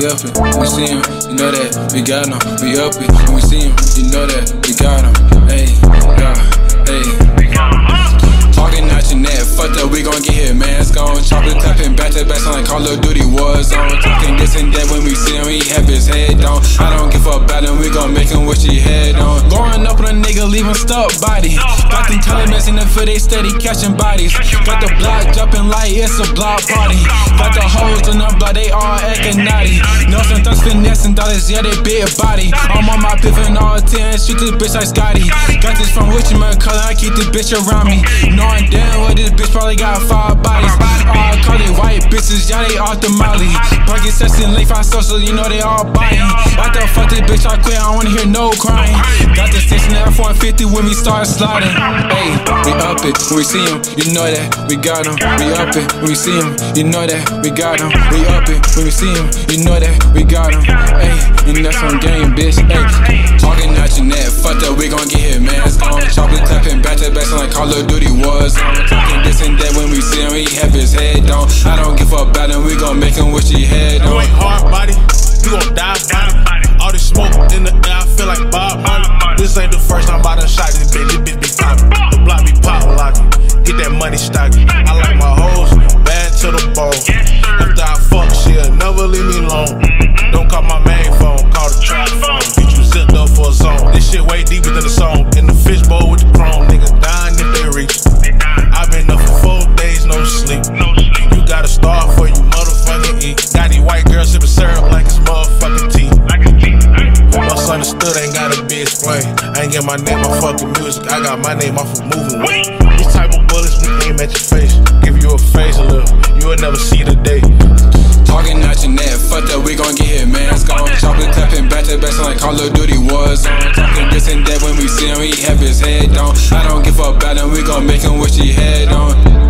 We up it, we see him, you know that we got him. We up it, we see him, you know that we got him. Hey, yeah, hey. Talking out your net, fuck that, we gon' get Call of Duty was on. Talking this and that when we see him, he have his head down. I don't give a about him, we gon' make him wish he had on. Going up on a nigga, leave him stuck body. Got them telements in the foot, they steady catching bodies. Got the block jumping like it's a block party. Got the hoes in the block, they all acting naughty. Some thugs finessing dollars, yeah, they big body. I'm on my piffin all 10, shoot this bitch like Scotty. Got this from Richmond, color, I keep this bitch around me. Knowing damn well this bitch probably got five bitches, yeah, they off the molly. Pocket sets in late five social, you know they all buying. After fuck this bitch, I quit, I don't wanna hear no crying. Got the station at 450 when we start sliding. Hey, we up it, when we see him, you know that we got him. We up it, when we see him, you know that we got him. We up it, when we see him, you know that we got him. Hey, and that's on game, bitch. Hey, talking out your net, fuck that, we gon' get hit, man. It's gone. Chocolate clapping back to back, like Call of Duty was on. Have his head down. I don't give a about him, we gon' make him wish he had on. You ain't hard body, you gon' die body. All this smoke in the air, I feel like Bob Marley. This ain't the first time I done shot this bitch, this bitch be poppin'. The block be pop lockin', get that money stockin'. I like my hoes bad to the bone. After I fuck, she'll never leave me alone. Mm-hmm. Don't call my main phone, call the trap phone. Get you zipped up for a zone. This shit way deeper than the song. In the fishbowl with the chrome, I ain't get my name off fucking music. I got my name off of moving weight. These type of bullets we aim at your face. Give you a face a little. You will never see the day. Talking out your net, fuck that, we gon' get hit, man. It's gone. Chocolate clapping back to back, sound like Call of Duty was on. Talking this and that when we see him, he have his head on. I don't give a about him, we gon' make him wish he had on.